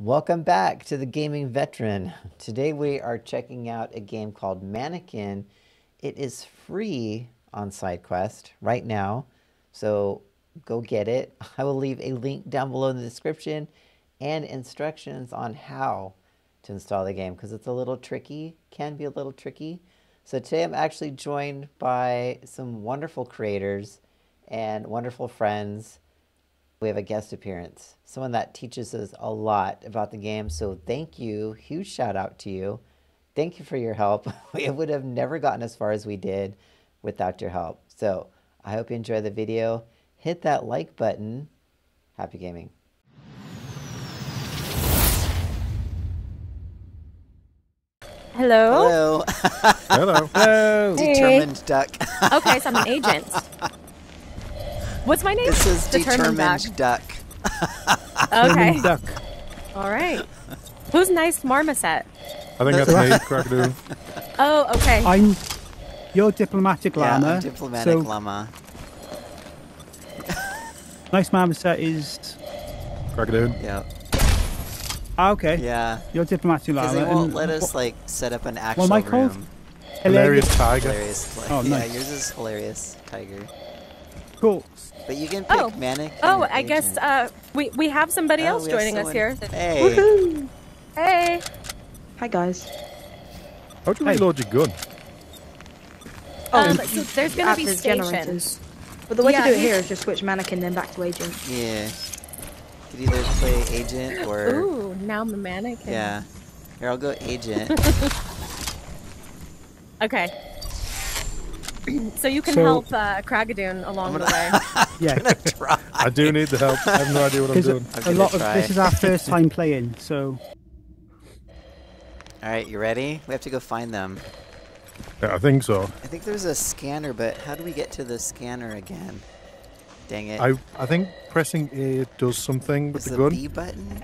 Welcome back to the Gaming Veteran. Today we are checking out a game called Mannequin. It is free on SideQuest right now, so go get it. I will leave a link down below in the description and instructions on how to install the game because it's a little tricky, can be a little tricky. So today I'm actually joined by some wonderful creators and wonderful friends we have a guest appearance, someone that teaches us a lot about the game. So thank you. Huge shout out to you. Thank you for your help. We would have never gotten as far as we did without your help. So I hope you enjoy the video. Hit that like button. Happy gaming. Hello. Hello. Hello. Hello. Determined duck. Okay, so I'm an agent. What's my name? This is Determined Determined Duck. Okay. Duck. All right. Who's nice marmoset? I think that's me, Crocodile. Oh, okay. I'm your diplomatic Yeah, llama. I'm diplomatic so llama. nice marmoset is Crocodile. Yeah. ah, okay. Yeah. Your diplomatic Because llama. they won't and let us what- like set up an actual am I called? room. Hilarious tiger. Hilarious. Oh, yeah, nice. yours is hilarious, tiger. Cool. But you can pick Oh. manic. oh, or I guess uh, we we have somebody Oh, else have joining us here. Hey. Hey. Hi guys. How do you Hey. reload your gun? Um, so there's gonna be stations. generators. But the way Yeah, to do it here is just switch mannequin then back to agent. Yeah. Could either play agent or Ooh, now I'm a mannequin. yeah. Here, I'll go agent. Okay. So you can So- help uh, Craggadoon along the way. Yeah. Try. I do need the help. I have no idea what I'm doing. I'm a gonna lot of this is our first time playing, so All right, you ready? We have to go find them. Yeah, I think so. I think there's a scanner, but how do we get to the scanner again? Dang it. I I think pressing A does something with Is the the gun. B button?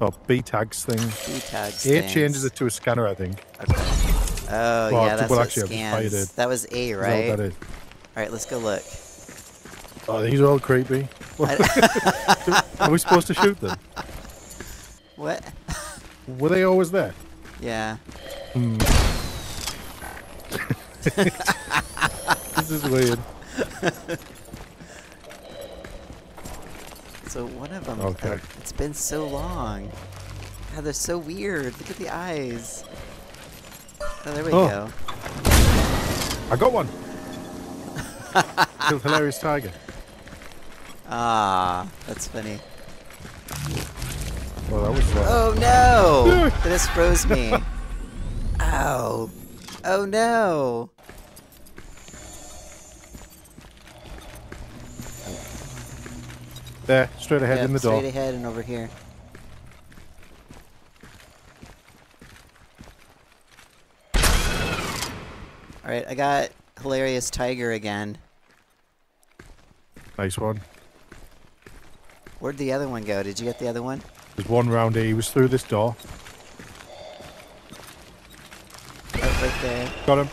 Oh, B tags thing. B tag. A changes it to a scanner, I think. Okay. Oh Well, yeah, that's well, what actually, scans. That was A, right? that is? All right, let's go look. Oh, these are all creepy. Are we supposed to shoot them? What? Were they always there? Yeah. Hmm. This is weird. So one of them. Okay. it's been so long. God, they're so weird. Look at the eyes. Oh, there we Oh. go. I got one. Killed hilarious tiger. Ah, that's funny. Well, that was fun. Oh no! this froze me. Ow. Oh no! There, straight ahead Yeah, in the door. straight ahead and over here. Alright, I got Hilarious Tiger again. Nice one. Where'd the other one go? Did you get the other one? There's one round here. He was through this door. Oh, right there. Got him.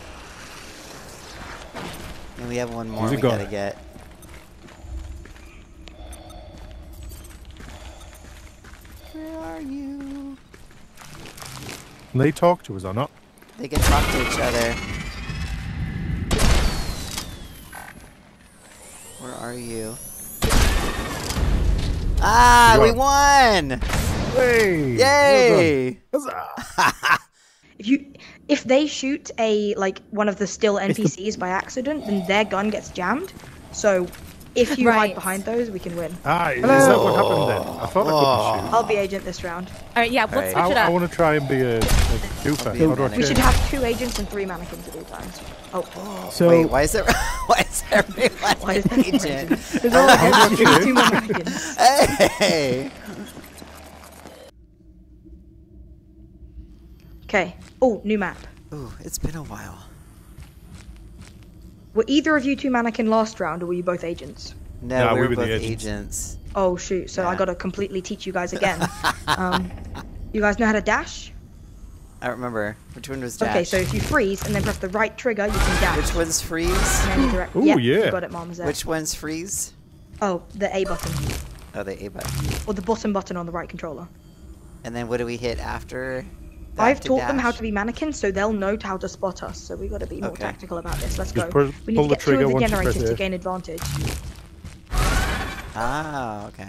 And we have one more He's we gotta get. Where are you? Can they talk to us or not? They can talk to each other. You? Ah, You we won! Hey! Yay! Huzzah! If you if they shoot a like one of the still NPCs by accident, then their gun gets jammed. So if you Right. hide behind those, we can win. Ah, is that what happened then? I thought I couldn't shoot. I'll be agent this round. All right, yeah, let's Alright. switch it up. I want to try and be a, a doofer. be a How do I manic. We should have two agents and three mannequins at all times. Oh, so Wait, why is there? why is everyone Why is an agent? there's all How do I two mannequins. hey! Okay. Oh, new map. Ooh, it's been a while. Were either of you two mannequin last round, or were you both agents? No, Nah, we we were were the both agents. agents. Oh shoot! So I gotta completely teach you guys again. um, you guys know how to dash? I remember. Which one was Dash? Okay, so if you freeze and then press the right trigger, you can dash. Which one's freeze? And direct. Ooh, yep, yeah. You got it, Mom. Zed. Which one's freeze? Oh, the A button. Oh, the A button. or the bottom button on the right controller. And then what do we hit after? That I've to taught them how to be mannequins, so they'll know how to spot us. So we've got to be more Okay. tactical about this. Let's Just go. pull- we need pull to the get two of the once generators to gain advantage. Ah, okay.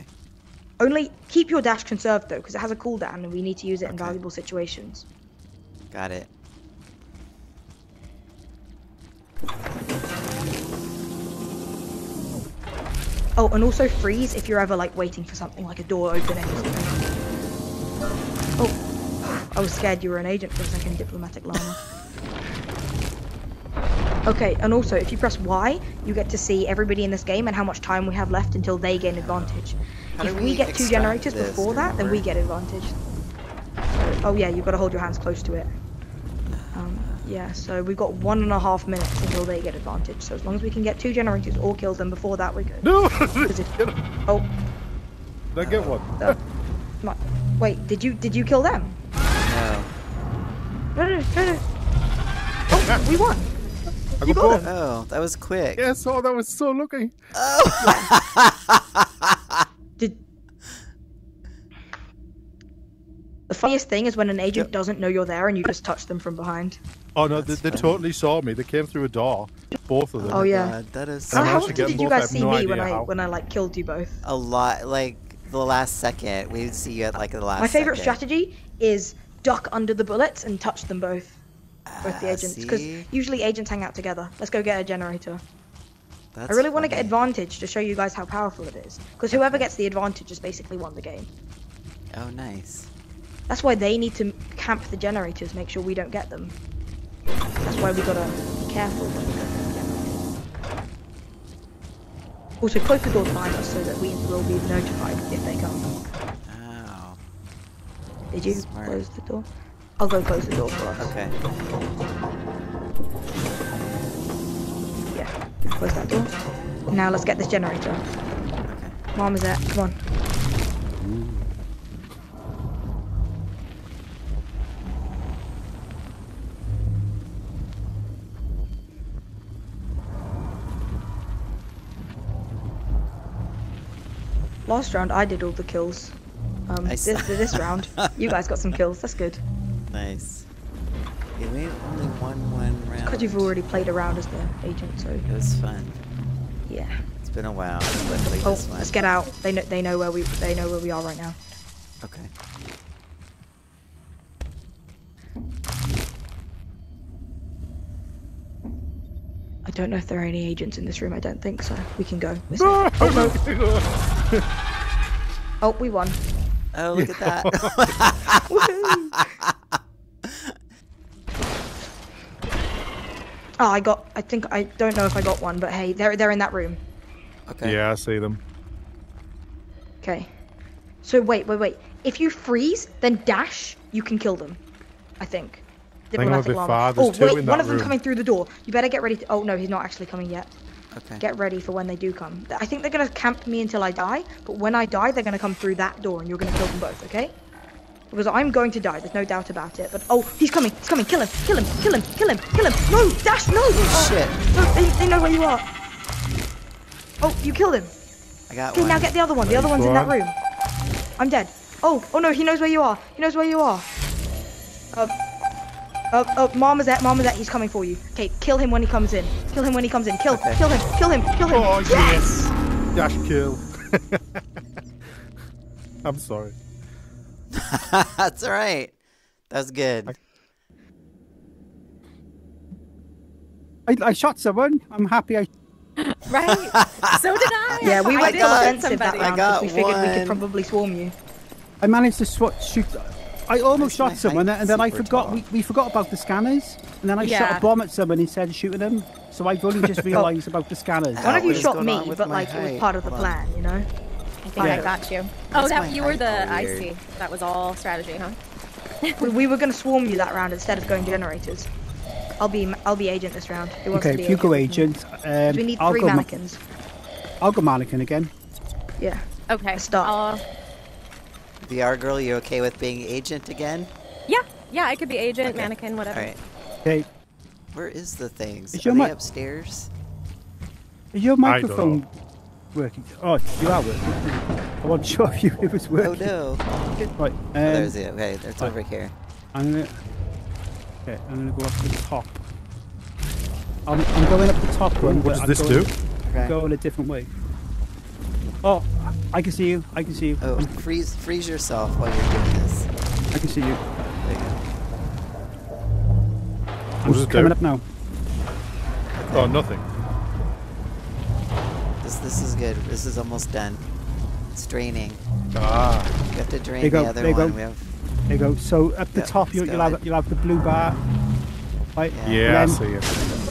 Only keep your dash conserved though, because it has a cooldown, and we need to use it in valuable situations. Got it. Oh, and also freeze if you're ever like waiting for something like a door opening. Oh, I was scared you were an agent for a second, diplomatic llama. Okay, and also if you press Y, you get to see everybody in this game and how much time we have left until they gain advantage. How if we, we get two generators before that, then we get advantage. Oh yeah, you've got to hold your hands close to it. Um, yeah, so we've got one and a half minutes until they get advantage. So as long as we can get two generators or kill them before that, we're good. No! 'Cause if- oh, Did I get one? uh, my, wait, did you did you kill them? No. No. Oh, we won. I You got got both. Oh, that was quick. Yes, oh, that was so lucky. Oh. Did. The funniest thing is when an agent doesn't know you're there and you just touch them from behind. Oh no, they, they totally saw me. They came through a door, both of them. Oh, yeah. God, that is How, how often did you guys see no me when I how. when I like killed you both? a lot. Like the last second, we would see you at like the last. My favorite second. strategy is duck under the bullets and touch them both, both the Ah, agents, because usually agents hang out together. Let's go get a generator. That's I really want to get advantage to show you guys how powerful it is, because whoever gets the advantage has basically won the game. Oh, nice. That's why they need to camp the generators, make sure we don't get them. That's why we gotta be careful when we go for the. Also, close the door behind us so that we will be notified if they come. Did you Smart. close the door? I'll go close the door for us. Okay. Yeah, close that door. Now let's get this generator. Okay. Mom is there. Come on. Last round, I did all the kills. Um, I this, saw- this round, you guys got some kills. That's good. Nice. Yeah, we only won one round. Because you've already played around as the agent, so It was fun. yeah. It's been a while. Luckily Oh, this one. let's get out. They know they know where we they know where we are right now. Okay. I don't know if there are any agents in this room. I don't think so. We can go. Oh no! Oh, we won. Oh, look at that. Oh, I got. I think I don't know if I got one, but hey, they're they're in that room. okay. Yeah, I see them. Okay. So wait, wait, wait. If you freeze, then dash, you can kill them. I think. think I'm a bit llama. far. There's oh two wait, in one of them room. coming through the door. You better get ready. To... Oh no, he's not actually coming yet. Okay. Get ready for when they do come. I think they're gonna camp me until I die, but when I die, they're gonna come through that door, and you're gonna kill them both. Okay? Because I'm going to die. There's no doubt about it. But oh, he's coming. He's coming. Kill him. Kill him. Kill him. Kill him. Kill him. No, dash. No. Oh, shit. No, they, they know where you are. Oh, you killed him. I got Okay, one. now get the other one. The other one's in that room. I'm dead. Oh, oh no, he knows where you are. He knows where you are. Uh, uh, uh, Marmoset, Marmoset, he's coming for you. Okay, kill him when he comes in. Kill him when he comes in. Kill, Okay. kill him, kill him, kill him. Oh yes! yes! Dash kill. I'm sorry. That's all right. That was good. I, I shot someone. I'm happy I Right? So did I. Yeah, we I went did got- defensive that somebody. I round got because we figured we could probably swarm you. I managed to sw- shoot. I almost shot someone, and then I forgot. We, we forgot about the scanners, and then I shot a bomb at someone instead of shooting them. So I've only just realised about the scanners. Ow. One of you shot me, but my like it was part of the Hold on. plan, you know? I think I got you. Oh, that you were the. all I see. That was all strategy, huh? We, we were gonna swarm you that round instead of going generators. I'll be I'll be agent this round. Who Okay, to if you go agent, um, We need I'll three go. ma- mannequins. I'll go mannequin again. Yeah. Okay. Stop. Uh, VR girl, you okay with being agent again? yeah. Yeah, I could be agent, Okay. mannequin, whatever. right. Okay, Where is the things? Is Are your they upstairs? is your microphone working. Oh, you are working. I wasn't sure if you, it was working. Oh no. Right. Um, Oh, there's it. Okay, it's right. over here. I'm gonna. Okay, I'm gonna go up to the top. I'm, I'm going up the top one. What but does I'm this going, do? Okay. Going a different way. Oh, I can see you. I can see you. Oh, freeze, freeze yourself while you're doing this. I can see you. There you go. I'm does just coming do? up now. Oh, nothing. This this is good. This is almost done. It's draining. Ah. We have to drain There the other there one. go. We have There you go. So at the Yep, top, it's you, you'll going. have you'll have the blue bar. Right. Yeah. Yeah, I and see it. then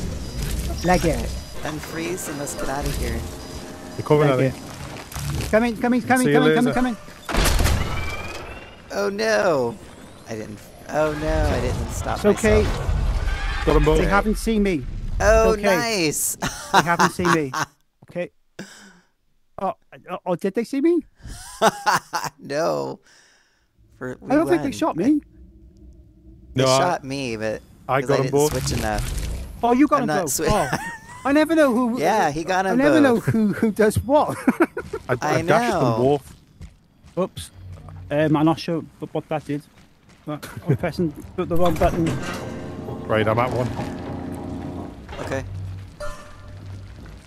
Leg it. unfreeze and let's get out of here. You're coming, I Leg think. It. coming, coming, coming, coming, come in, See you come in, come in, later. come in. Oh no! I didn't. Oh no! I didn't stop It's okay. myself. Got them both. They haven't seen me. Oh okay. nice! They haven't seen me. Okay. Oh, oh, did they see me? no. For, we I don't think they shot me. They No, I- shot me, but I got I 'em didn't both. switch enough. Oh, you got I'm them both. swi- Oh, I never know who. Yeah, he got I 'em never know who who does what. I, I, I dashed know. them both. Oops. Um, I'm not sure what what that did. I was pressing the the wrong button. Right, I'm at one. Okay.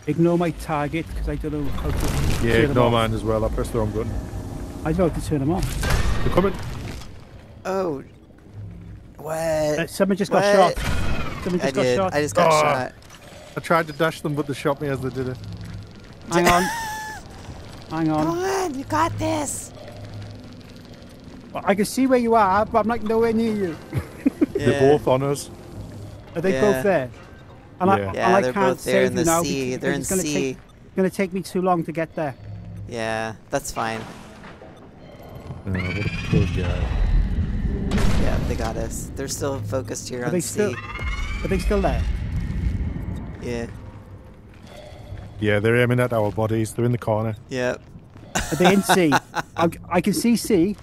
Ignore my target because I don't know how to. Yeah, turn them ignore off. mine as well. I pressed the wrong button. I don't know how to turn them off. They're coming. Oh. What? Uh, someone just got What? shot. Someone I just got did. shot. I just got Oh. shot. I tried to dash them, but they shot me as they did it. Hang on. Hang Come on. on, you got this. I can see where you are, but I'm like nowhere near you. They're both on us. Are they Yeah. both there? And I, Yeah. and Yeah, I they're can't both there in you the now sea. They're in it's gonna sea. Take, gonna take me too long to get there. Yeah, that's fine. Oh, what a poor guy. Yeah, they got us. They're still focused here Are on they C. still? Are they still there? Yeah. Yeah, they're aiming at our bodies. They're in the corner. Yep. Are they in C? I, I can see C.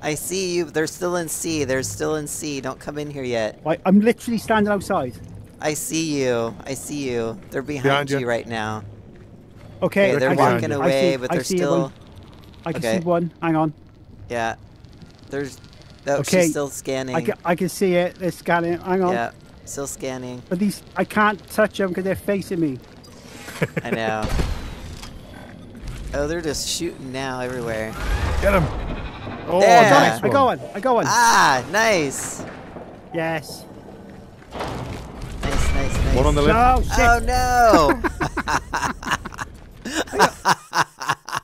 I see you. They're still in C. They're still in C. Don't come in here yet. I'm literally standing outside. I see you. I see you. They're behind, Behind you. you. right now. Okay, Okay, they're I walking I away, see- but they're see still. One. I can Okay. see one. Hang on. Yeah. There's. Oh, Okay, she's still scanning. I can, I can see it. They're scanning. Hang on. Yeah. Still scanning. But these, I can't touch them because they're facing me. I know. oh, they're just shooting now everywhere. Get him! Oh, There. I got nice it. I got one. I got one. Ah, nice. Yes. Nice, nice, nice. One on the left. No, shit. Oh no!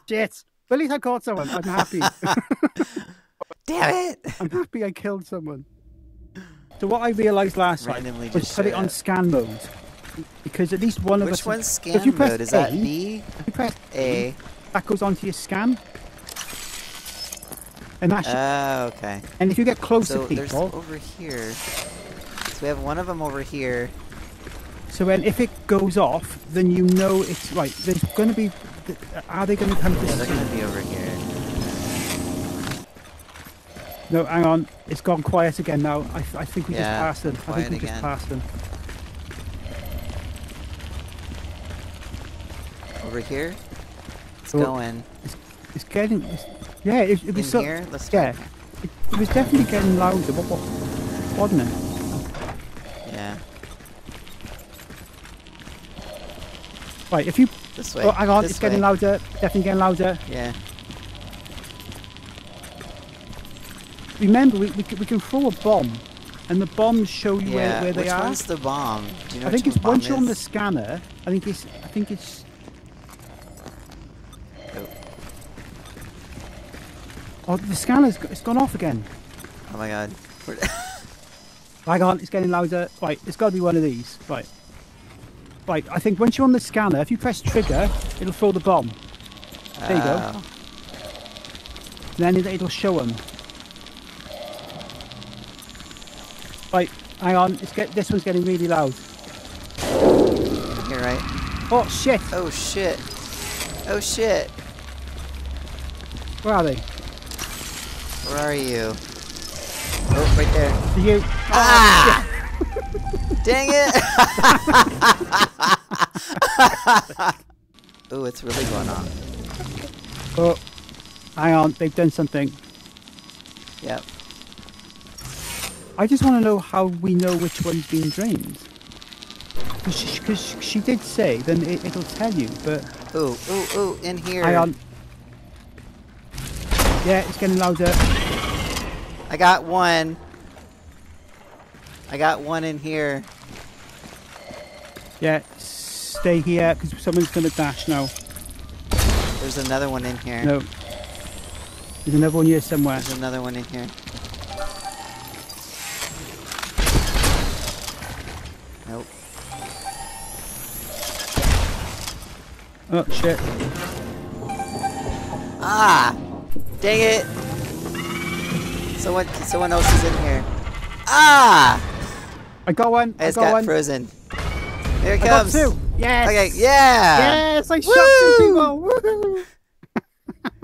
Shit. But at least I caught someone. I'm happy. Damn it! I'm happy I killed someone. So what I realised last Randomly night was just put it on uh, scan mode. Because at least one of Which us... one's if scan you press mode? Is that A, B? If you press A. that goes onto your scan. And that should, Oh, okay. and if you get close So to there's people, over here. So we have one of them over here. so when if it goes off, then you know it's right. There's going to be. Are they going to come to Yeah, they're gonna be over here. No, hang on. It's gone quiet again now. I, th- I think we Yeah, just passed them. I think we again. just passed them. Over here. It's So- going. It's getting. It's, yeah, it, it was so. here. Let's Yeah, try. it, it was definitely getting louder. What, what, wasn't it? Yeah. Right, if you. This way. Oh, hang on, This it's getting louder. Definitely getting louder. Yeah. Remember, we, we, can- we can throw a bomb, and the bombs show you Yeah. where, where they Which are. one's the bomb? Do you know I think it's once you're on the scanner. I think it's. I think it's. Oh. Oh, the scanner's it's gone off again. Oh my god. Hang on, it's getting louder. Right, it's got to be one of these. Right. Right, I think once you're on the scanner, if you press trigger, it'll throw the bomb. There you go. Oh. Then it, it'll show them. Right, hang on. It's get this one's getting really loud. You're right? Oh shit! Oh shit. Oh shit. Where are they? Where are you? Oh, right there. You? Ah! Dang it! Ooh, it's really going on. Oh, hang on, they've done something. Yep. I just want to know how we know which one's been drained. Because she, 'cause she did say, then it, it'll tell you, but Oh, oh, oh, in here. hang on. Yeah, it's getting louder. I got one. I got one in here. Yeah, stay here because someone's going to dash now. There's another one in here. No. There's another one here somewhere. There's another one in here. Oh, shit. Ah! Dang it! Someone, someone else is in here. Ah! I got one. I I just got got one. frozen. Here it I got comes. two. Yes. Okay, yeah. Yes, I shot two Woo! people. Woo!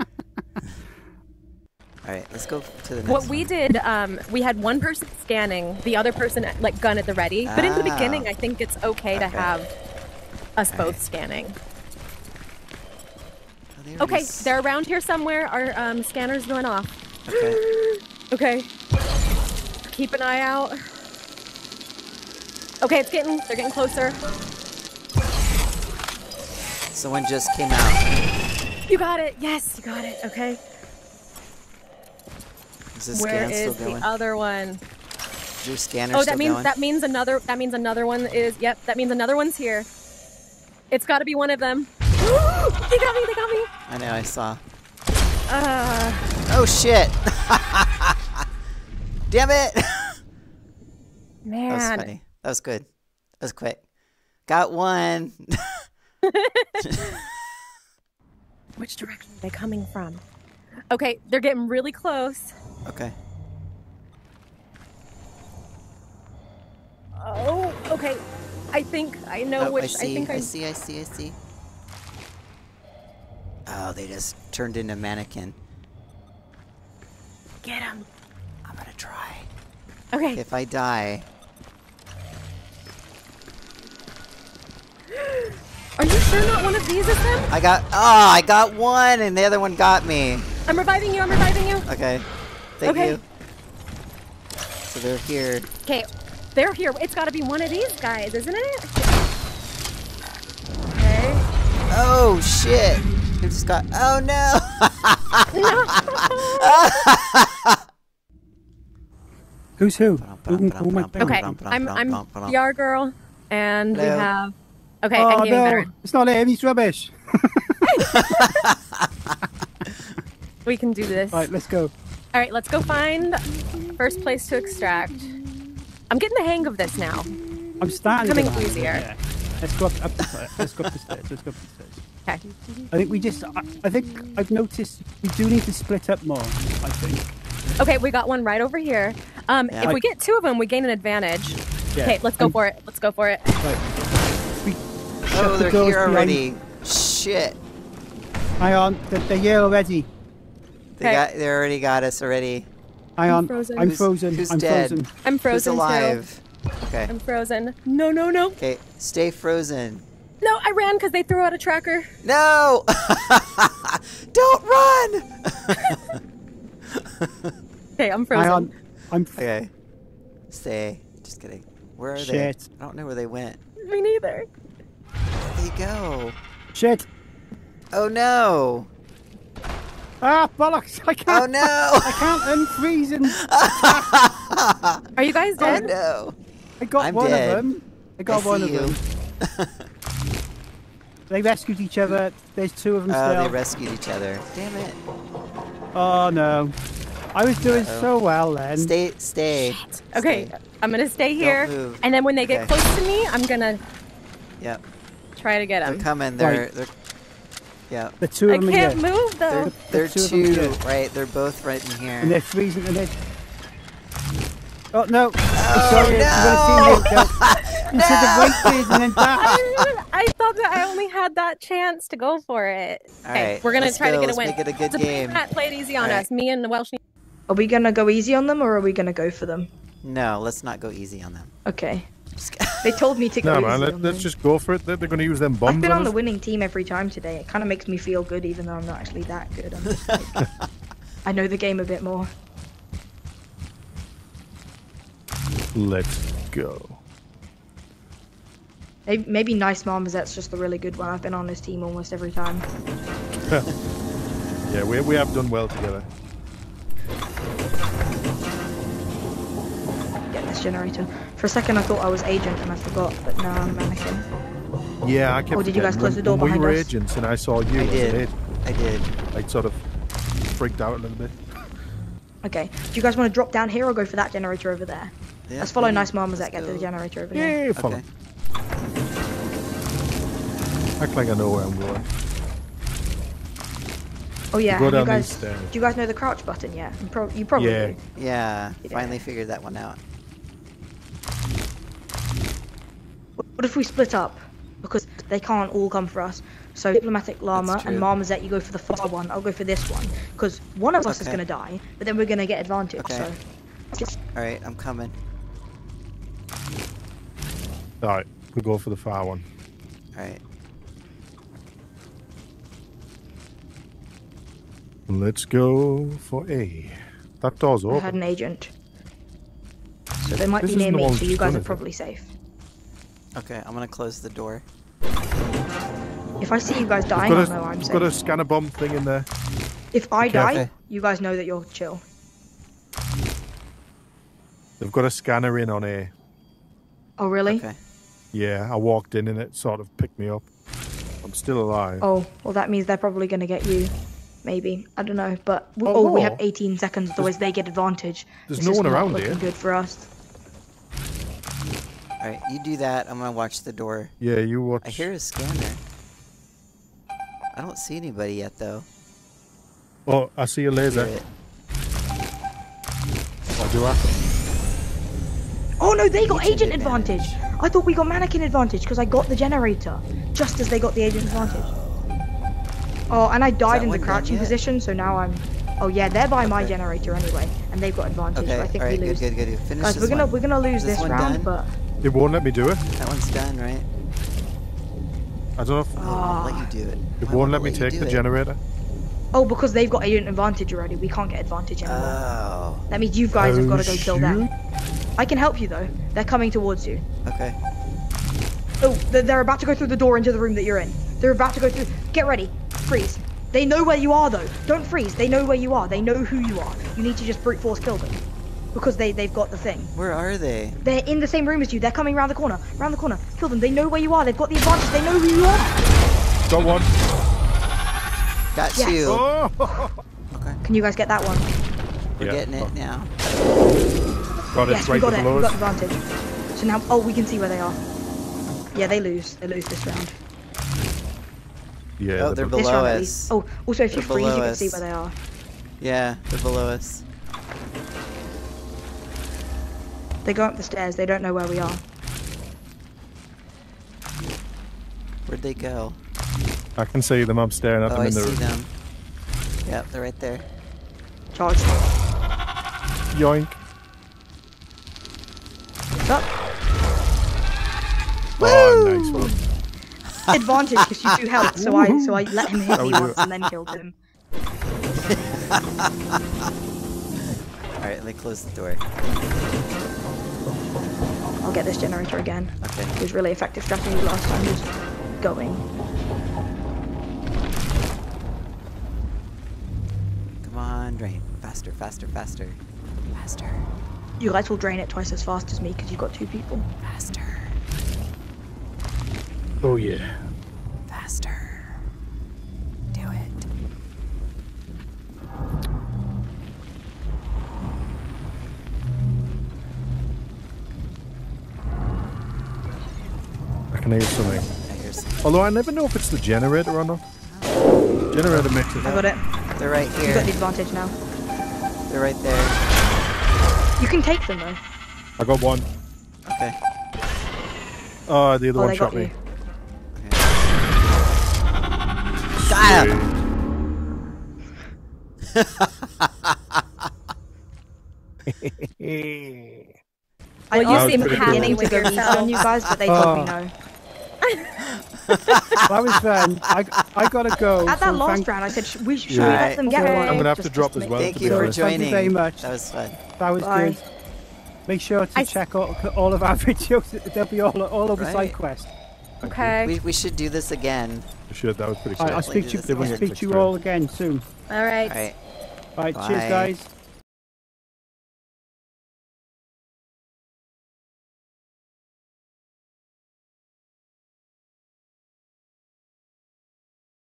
All right, let's go to the next. What we did, um, we had one person scanning, the other person like gun at the ready. But in the Ah. beginning, I think it's okay, to have us Alright. both scanning. There Okay, is. they're around here somewhere. Our um, scanner's going off. Okay. Okay. Keep an eye out. Okay, it's getting. They're getting closer. Someone just came out. You got it. Yes, you got it. Okay. Is the Where scan still is the other one? Is your scanner Oh, still that means going? that means another. That means another one is. Yep, that means another one's here. It's got to be one of them. they got me. They got me. I know, I saw. Uh, Oh shit! Damn it! man. That was funny. That was good. That was quick. Got one. Which direction are they coming from? Okay, they're getting really close. okay. Oh, okay. I think I know Oh, which. I see. think I, I see. I see. I see. Oh, they just turned into mannequin. Get him. I'm gonna try. Okay. If I die, Are you sure not one of these is them? I got. Oh, I got one, and the other one got me. I'm reviving you. I'm reviving you. Okay. Thank Okay. you. So they're here. Okay, they're here. It's got to be one of these guys, isn't it? Okay. Oh shit! They just got. Oh no! Who's who? Who, who am I playing? Okay. I'm I'm VR girl, and we have. Okay, Oh and gaming no, veteran. it's not him. He's rubbish. We can do this. Right, let's go. All right, let's go find first place to extract. I'm getting the hang of this now. I'm starting Coming to get easier. Yeah. Let's go up, up the. Let's go up the stairs. Let's go up the stairs. Okay. I think we just. I, I think I've noticed we do need to split up more. I think. Okay, we got one right over here. Um, Yeah. if we get two of them, we gain an advantage. Yeah. Okay, let's go Um, for it. Let's go for it. Right. We shut Oh, the they're doors here behind- already. Shit! Hang on, they're, they're here already. They Okay. got. They already got us already. Hang on, frozen. I'm frozen. who's I'm dead? frozen. I'm Who's frozen too. alive? Okay. I'm frozen. No, no, no. Okay. Stay frozen. No, I ran because they threw out a tracker. No! Don't run! Okay, I'm frozen. Hang on, I'm. F- okay. Stay. Just kidding. Where are Shit. they? I don't know where they went. Me neither. Where'd they go? Shit! Oh no! Ah, bollocks! I Oh can't. Oh no! I can't unfreeze and. Are you guys Oh dead? no! I got I'm one dead. of them. I got I one see of you. them. They rescued each other. There's two of them Oh, still. they rescued each other. Damn it. oh no! I was doing Uh-oh. so well then. Stay, stay. Okay, Stay. I'm gonna stay here, move. and then when they get Okay. close to me, I'm gonna Yep. try to get They're them. coming. They're, Right. they're, yeah. The two I of them can't are here. move They're, though. they're two two, right? They're both right in here. And they're freezing and they. Oh no! Oh, Sorry, no! you gotta see should have waited and then dashed. I, I thought that I only had that chance to go for it. All okay, right, we're gonna try go. to get a Let's win. make it a good So game. Matt, play it easy on All right. us. Me and Welsh. Are we gonna go easy on them or are we gonna go for them? No, let's not go easy on them. Okay. They told me to go. No, man, let, let's them. just go for it. They're, they're going to use them bombs I've been on the winning team every time today. It kind of makes me feel good, even though I'm not actually that good. I'm just like, I know the game a bit more. Let's go. Maybe, maybe Nice Marmoset's just the really good one. I've been on this team almost every time. Yeah, we, we have done well together. Get this generator. For a second, I thought I was agent and I forgot, but now I'm mannequin. Yeah, I kept Oh, did you guys close the door when behind we were us? agents and I saw you I did. I did. I sort of freaked out a little bit. Okay. Do you guys want to drop down here or go for that generator over there? Yeah, Let's follow maybe. Nice Marmoset, Let's get to the generator over here. Yeah, follow. Okay. Act like I know where I'm going. Oh yeah, Go have you guys, these do you guys know the crouch button yet? You, prob- you probably Yeah. do. Yeah, Yeah. finally figured that one out. What if we split up? Because they can't all come for us. So diplomatic llama and true. marmoset, you go for the far one. I'll go for this one because one of us is gonna die, but then we're gonna get advantage. Okay. So All right, I'm coming. Alright, we'll go for the far one. All right. Let's go for A. That door's I open. had an agent. So they might This be near me. So you guys are probably safe. Okay, I'm gonna close the door. If I see you guys dying, I'll know a, I'm we've safe. got a scanner bomb thing in there. If I Be die, careful. you guys know that you're chill. They've got a scanner in on A. Oh really? Okay. Yeah, I walked in and it sort of picked me up. I'm still alive. Oh well, that means they're probably gonna get you. Maybe I don't know, but Oh, oh, we have 18 seconds. Otherwise, they get advantage. there's This no one around looking here. Good for us. All right, you do that. I'm gonna watch the door. Yeah, you watch. I hear a scanner. I don't see anybody yet, though. Oh, I see a laser. Hear. What do I? Oh no, they got Agent agent advantage. I thought we got mannequin advantage because I got the generator just as they got the agent advantage. Oh, and I died in the crouching position, so now I'm. Oh yeah, they're by my generator anyway, and they've got advantage. Okay. so I think All right. we lose. Good. Good. Good. Good. Finish Guys, this we're gonna one. we're gonna lose this this round, done? but It won't let me do it. That one's done, right? I don't know. If, Oh, I'll let you do it. it won't won't let me it take the it? generator. oh, because they've got agent advantage already, we can't get advantage anymore. Oh. that means you guys have Oh, got to go kill them. I can help you though. They're coming towards you. Okay. Oh, they're, they're about to go through the door into the room that you're in. They're about to go through. Get ready. Freeze. They know where you are though. Don't freeze. They know where you are. They know who you are. You need to just brute force kill them. Because they, they've got the thing. Where are they? They're in the same room as you. They're coming around the corner. Around the corner. Kill them. They know where you are. They've got the advantage. They know who you are. Got one. Got Yes. you. Oh! Okay. Can you guys get that one? We're Yeah. getting it oh. now. Got it yes, we got it. below We got us. advantage. So now, oh, we can see where they are. Yeah, they lose. They lose this round. Yeah. Oh, they're be- This Below us. Oh, also if you They're freeze, you can see where they are. Yeah, they're below us. They go up the stairs. They don't know where we are. Where'd they go? I can see them. I'm staring at Oh, them I in the see them. Yep, they're right there. Charge. Yoink. Up. Oh, nice one. Advantage because you do help, so I so I let him hit oh, me once and then killed him. Alright, let me close the door. I'll get this generator again. Okay. It was really effective strategy last time, just going. Come on, drain. Faster, faster, faster. Faster, You guys will drain it twice as fast as me because you've got two people. faster, Oh yeah. faster. Do it. I can hear something. I hear some. Although I never know if it's the generator or not. Generator makes it. I got it. They're right You here. got the advantage now. They're right there. You can take them though. I got one. Okay. Oh, the other Oh, one shot me. you. Got Sweet. I Well, you seem them at the happy beginning with to go yourself. on you guys, but they told me no. that was fun. I, I gotta go. At that last round, I said, sh we, should yeah. we let them get right. I'm gonna have to drop just as well. Thank to you be for honest. Thank you joining. very much. That was fun. that was Bye. good. Make sure to I- check all, all of our videos. They'll be all, all over Right. SideQuest. Okay. We, we should do this again. You should. That was pretty All cool. right, I'll speak to you. do I'll speak to you all again soon. All right. All right. All right, cheers, Bye. guys.